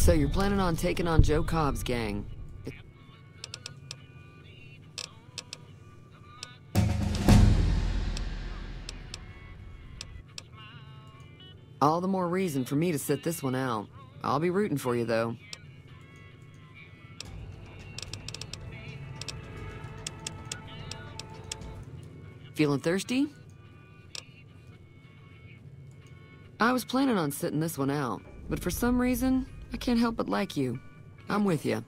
So you're planning on taking on Joe Cobb's gang. All the more reason for me to sit this one out. I'll be rooting for you, though. Feeling thirsty? I was planning on sitting this one out, but for some reason, I can't help but like you. I'm with you.